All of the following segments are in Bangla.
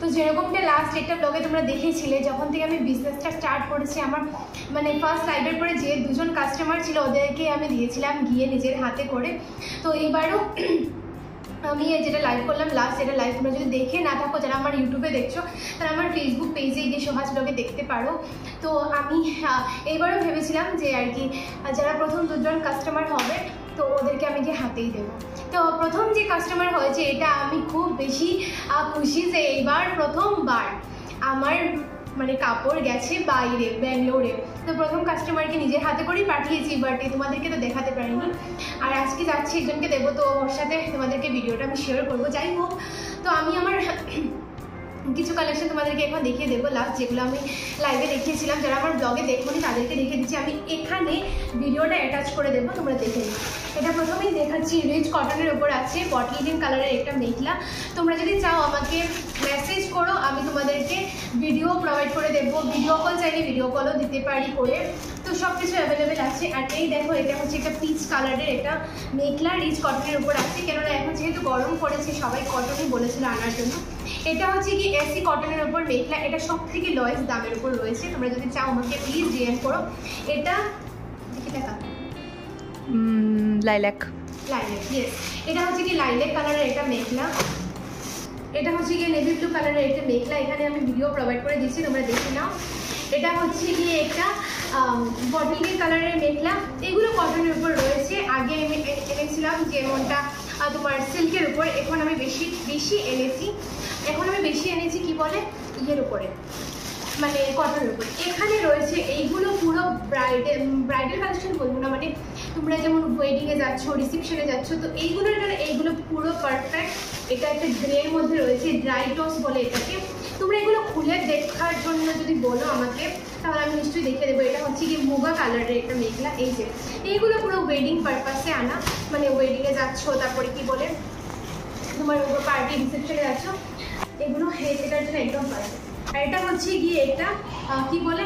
তো যেরকমটা লাস্ট একটা ব্লগে তোমরা দেখেছিলে, যখন থেকে আমি বিজনেসটা স্টার্ট করেছি, আমার মানে ফার্স্ট লাইভের পরে যে দুজন কাস্টমার ছিল, ওদেরকে আমি দিয়েছিলাম গিয়ে নিজের হাতে করে। তো এবারও আমি যেটা লাইভ করলাম লাস্ট যেটা লাইভ তোমরা যদি দেখে না থাকো, যারা আমার ইউটিউবে দেখছ, তারা আমার ফেসবুক পেজে গিয়ে সোহাজ ব্লগে দেখতে পারো। তো আমি এইবারও ভেবেছিলাম যে আর কি, যারা প্রথম দুজন কাস্টমার হবে তো ওদেরকে আমি গিয়ে হাতেই দেবো। তো প্রথম যে কাস্টমার হয়েছে, এটা আমি খুব বেশি খুশি যে এইবার প্রথমবার আমার মানে কাপড় গেছে বাইরে, ব্যাঙ্গালোরে। তো প্রথম কাস্টমারকে নিজের হাতে করেই পাঠিয়েছি বাট তোমাদেরকে তো দেখাতে পারিনি। আর আজকে যাচ্ছি একজনকে দেবো, তো ওর সাথে তোমাদেরকে ভিডিওটা আমি শেয়ার করব। যাই হোক, তো আমি আমার কিছু কালেকশন তোমাদেরকে এখন দেখিয়ে দেবো। লাস্ট যেগুলো আমি লাইভে দেখিয়েছিলাম যারা আমার ব্লগে দেখোনি, তাদেরকে দেখে দিচ্ছি। আমি এখানে ভিডিওটা অ্যাটাচ করে দেবো, তোমরা দেখে নিও। এটা প্রথমেই দেখাচ্ছি রিচ কটনের ওপর আছে বটল গ্রিন কালারের একটা মেঘলা তোমরা যদি চাও আমাকে মেসেজ করো, আমি তোমাদেরকে ভিডিও প্রোভাইড করে দেবো। ভিডিও কল চাইলে ভিডিও কলও দিতে পারি করে। তো সব কিছু অ্যাভেলেবেল আছে। আর এই দেখো এটা হচ্ছে একটা পিচ কালারের এটা মেঘলা রিচ কটনের উপর আছে। কেননা এখন যেহেতু গরম পড়েছে সবাই কটনই বলেছিল আনার জন্য। এটা হচ্ছে কি এসি কটনের উপর মেঘলা এটা সব থেকে লয়েস্ট দামের উপর রয়েছে। তোমরা যদি চাও আমাকে প্লিজ ডিএম করো। এটা দেখি দেখা লাইল্যাক লাইলেক ইয়েস এটা হচ্ছে কি লাইলেক কালারের এটা মেঘলা। এটা হচ্ছে গিয়ে নেভি ব্লু কালারের একটা মেঘলা। এখানে আমি ভিডিও প্রোভাইড করে দিচ্ছি তোমরা দেখে নাও। এটা হচ্ছে গিয়ে একটা বটল কালারের মেঘলা। এগুলো কটনের উপর রয়েছে। আগে আমি এনেছিলাম যেমনটা তোমার সিল্কের উপর। এখন আমি বেশি বেশি এনেছি। এখন আমি বেশি এনেছি কি বলে? ইয়ের উপরে। মানে কটনের উপর। এখানে রয়েছে এইগুলো পুরো ব্রাইডাল ব্রাইডাল কালেকশন বলব না মানে তোমরা যেমন ওয়েডিংয়ে যাচ্ছ রিসেপশনে যাচ্ছ, তো এইগুলো এইগুলো পুরো পারফেক্ট এটা একটা গ্রের মধ্যে রয়েছে ড্রাই টস বলে এটাকে। তোমরা এগুলো খুলে দেখার জন্য যদি বলো আমাকে, তাহলে আমি নিশ্চয়ই দেখে দেবো। এটা হচ্ছে কি মুগা কালারের একটা মেঘলা, এই যে। এইগুলো পুরো ওয়েডিং পারপাসে আনা। মানে ওয়েডিংয়ে যাচ্ছ, তারপরে কি বলে? তোমার পার্টি রিসেপশনে যাচ্ছ। এগুলো এটার জন্য একদম পারফেক্ট আর এটা হচ্ছে গিয়ে এটা কি বলে?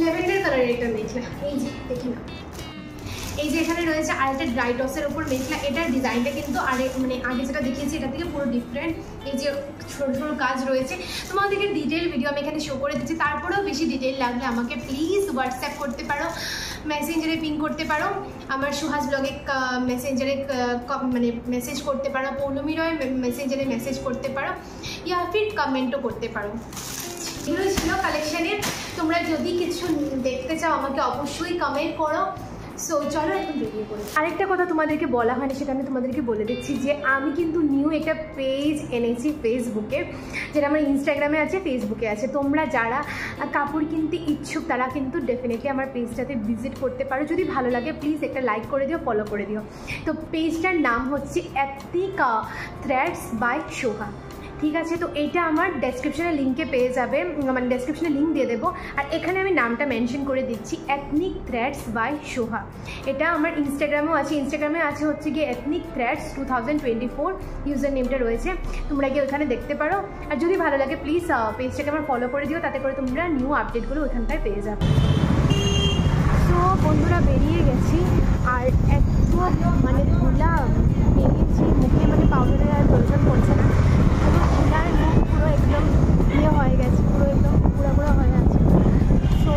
ল্যাভেন্ডার কালারের একটা মেঘলা। এই যে, দেখে না এই যে এখানে রয়েছে আরেকটা ড্রাই টসের ওপর মেঘলা এটার ডিজাইনটা কিন্তু আরে মানে আগে যেটা দেখিয়েছি, এটা থেকে পুরো ডিফারেন্ট এই যে ছোটো ছোটো কাজ রয়েছে। তোমাদেরকে ডিটেল ভিডিও আমি এখানে শো করে দিচ্ছি। তারপরেও বেশি ডিটেল লাগলে আমাকে প্লিজ হোয়াটসঅ্যাপ করতে পারো মেসেঞ্জারে পিন করতে পারো। আমার সুহাস ব্লগে মেসেঞ্জারে মানে মেসেজ করতে পারো। পৌলমী রয় মেসেঞ্জারে মেসেজ করতে পারো। ইয়া ফির কমেন্টও করতে পারো। এগুলো ছিল কালেকশানের তোমরা যদি কিছু দেখতে চাও, আমাকে অবশ্যই কমেন্ট করো। সো চলো এখন বেরিয়ে পড়ি। আরেকটা কথা তোমাদেরকে বলা হয়নি, সেটা আমি তোমাদেরকে বলে দিচ্ছি যে আমি কিন্তু নিউ একটা পেজ এনেছি ফেসবুকে যেটা আমার ইনস্টাগ্রামে আছে ফেসবুকে আছে। তোমরা যারা কাপড় কিনতে ইচ্ছুক, তারা কিন্তু ডেফিনেটলি আমার পেজটাতে ভিজিট করতে পারো। যদি ভালো লাগে প্লিজ একটা লাইক করে দিও ফলো করে দিও। তো পেজটার নাম হচ্ছে অ্যাথিকা থ্রেডস বাই সোহা ঠিক আছে, তো এইটা আমার ডেসক্রিপশনে লিঙ্কে পেয়ে যাবে। মানে ডেসক্রিপশনে লিঙ্ক দিয়ে দেবো। আর এখানে আমি নামটা মেনশন করে দিচ্ছি এথনিক থ্রেডস বাই সোহা এটা আমার ইনস্টাগ্রামেও আছে। ইনস্টাগ্রামে আছে হচ্ছে গিয়ে ethnic threads two thousand twenty four user নেমটা রয়েছে। তোমরা গিয়ে ওখানে দেখতে পারো। আর যদি ভালো লাগে প্লিজ পেজটাকে আমার ফলো করে দিও। তাতে করে তোমরা নিউ আপডেটগুলো ওখানটায় পেয়ে যাবে। তো বন্ধুরা, বেরিয়ে গেছি। আর এত মানে ধুলা বেরিয়েছি মুখে মানে পাউডারের আর প্রয়োজন পড়ছে না পুরো ধুলার মুখ পুরো একদম ইয়ে হয়ে গেছে পুরো একদম পুরো পুরো হয়ে আছে। সো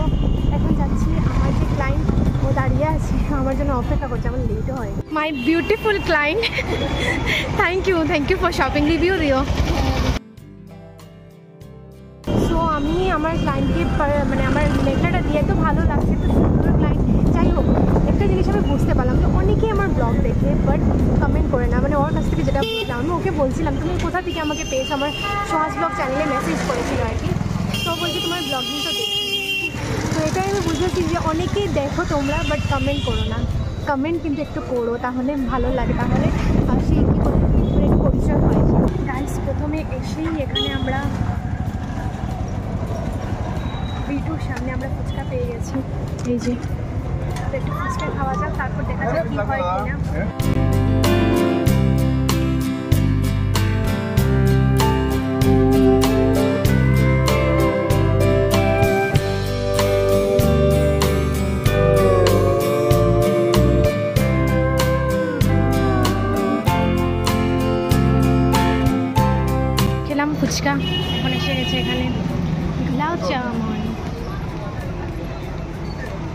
এখন যাচ্ছি আমার যে ক্লায়েন্ট ও দাঁড়িয়ে আছে আমার জন্য অপেক্ষা করছে আমার লেটও হয় my beautiful client thank you thank you for shopping review দিও সো আমি আমার ক্লায়েন্টকে মানে আমার লেখাটা দিয়ে তো ভালো লাগছে তো সুন্দর ক্লায়েন্ট যাই হোক একটা জিনিস আমি বুঝতে পারলাম। তো অনেকেই আমার ব্লগ দেখে বাট কমেন্ট করে না। মানে ওর কাছ থেকে যেটা বুঝলাম আমি ওকে বলছিলাম, তুমি কোথা থেকে আমাকে পেয়েছ? আমার সহজ ব্লগ চ্যানেলে মেসেজ করেছিল আর কি। তো বলছি, তোমার ব্লগিং তো দেখি। তো এটাই আমি বুঝেছি যে অনেকেই দেখো তোমরা বাট কমেন্ট করো না। কমেন্ট কিন্তু একটু করো, তাহলে ভালো লাগে। তাহলে সেই কী একটু পরিচয় হয়। গাইস প্রথমে এসেই এখানে আমরা ভিটুর সামনে আমরা ফুচকা পেয়ে গেছি। এই যে একটু ফুচকা খাওয়া যাক তারপর কিনা ফুচকা এখন এসে গেছে এখানে। লাউ চাউমন।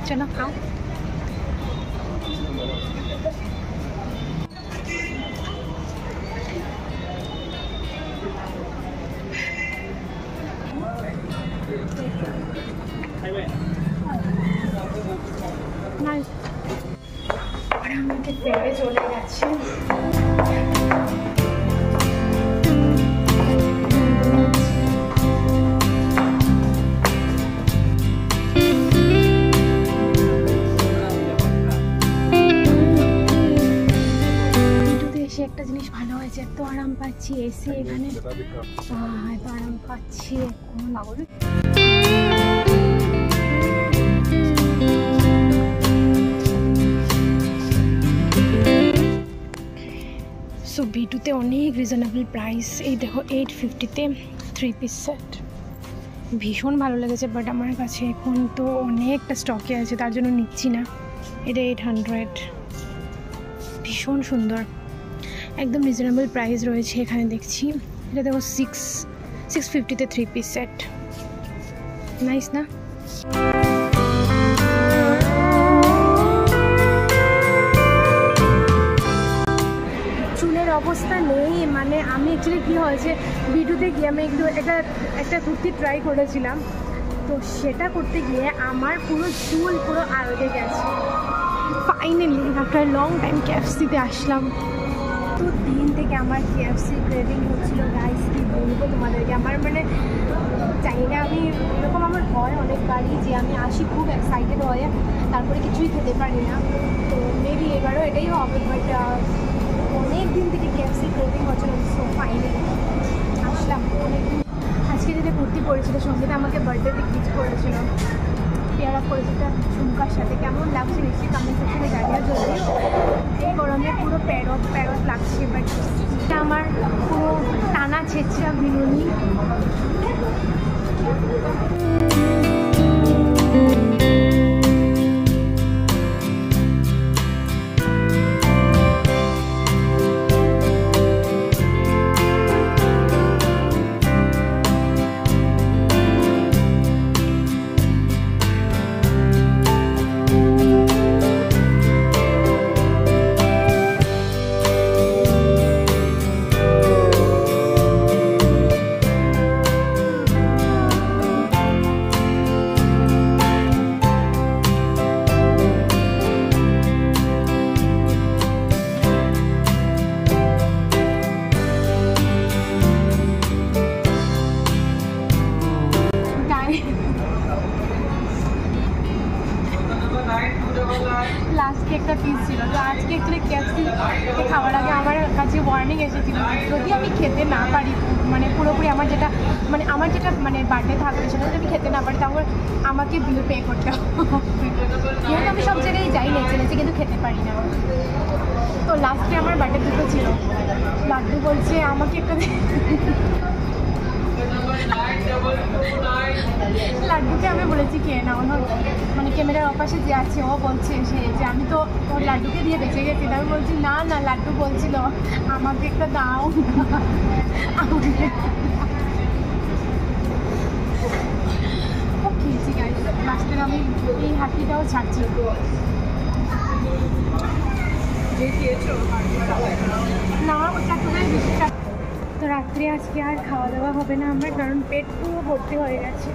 চলো খাও। চলে গেছে। একটা জিনিস ভালো হয়েছে এত আরাম পাচ্ছি এসি এখানে আরাম পাচ্ছি এখন। সো বিটুতে অনেক রিজনেবল প্রাইস এই দেখো এইট ফিফটিতে থ্রি পিস সেট ভীষণ ভালো লেগেছে বাট আমার কাছে এখন তো অনেকটা স্টকে আছে, তার জন্য নিচ্ছি না। এটা এইট হান্ড্রেড ভীষণ সুন্দর। একদম রিজনেবল প্রাইস রয়েছে এখানে দেখছি। এটা দেখো সিক্স সিক্স ফিফটিতে থ্রি পিস সেট নাইস না? কী ভিডিওতে গিয়ে আমি একটু একটা একটা কুর্তি ট্রাই করেছিলাম। তো সেটা করতে গিয়ে আমার পুরো চুল পুরো আলগে গেছে। ফাইনালি আফটার লং টাইম ক্যাফসিতে আসলাম। তো দিন থেকে আমার কেএফসি ক্রেভিং হচ্ছিল গাইস কি বলব তোমাদেরকে? আমার মানে চাই না আমি, এরকম আমার হয় অনেকবারই যে আমি আসি খুব এক্সাইটেড হয়ে, তারপরে কিছুই খেতে পারি না। তো মেবি এবারও এটাই হবে বাট অনেক দিন থেকে কেএফসি ক্রেভিং হচ্ছিল সো আসলাম। আজকে যেটা কুর্তি পরেছিল, সঙ্গীতা আমাকে বার্থডেতে গিফট করেছিল। পেয়ারা করেছে একটা ঝুমকার সাথে। কেমন লাগছে নিশ্চয়ই কমেন্ট সেকশনে জানিয়ে যদি। এই গরমে পুরো প্যারট প্যারট লাগছে বাট এটা আমার পুরো টানা ছেঁচড়া বিনুনি মানে বার্থডে থাকবে সেটা আমি খেতে না পারি, তাহলে আমাকে বিল পে করতে হবে। আমি সব জায়গায় যাই নেচে নেচে কিন্তু খেতে পারি না। তো লাস্টে আমার বার্থডে দুটো ছিল। লাড্ডু বলছে, আমাকে একটা লাড্ডুকে আমি বলেছি, কে না মানে ক্যামেরার অপাশে যে আছে, ও বলছে সে যে, আমি তো ওর লাড্ডুকে দিয়ে বেঁচে গেছি। আমি বলছি, না না, লাড্ডু বলছিল, আমাকে একটা দাও। আমাকে লাস্টের আমি এই হাতিটাও ছাড়ছি। না ওটা খুবই বেশি তো রাত্রে আজকে আর খাওয়া দাওয়া হবে না আমার কারণ পেট পুরো ভর্তি হয়ে গেছে।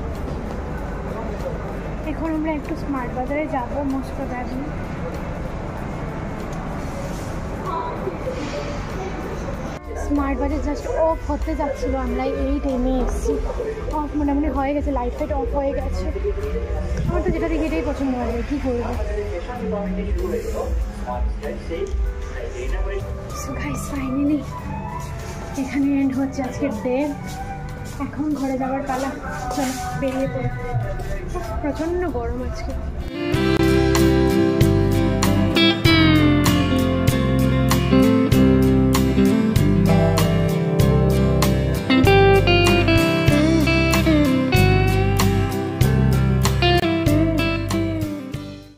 এখন আমরা একটু স্মার্ট বাজারে যাব most probably Smart Bazaar just off হতে যাচ্ছিল। আমরা এই টাইমে এসেছি। অফ মোটামুটি হয়ে গেছে লাইট ফাইট অফ হয়ে গেছে। আমার তো যেটা দেখি এটাই পছন্দ হবে কী করব? ফাইনালি এখানে এন্ড হচ্ছে আজকের ডে এখন ঘরে যাওয়ার পালা বেরিয়ে পড়ো। প্রচণ্ড গরম আজকে।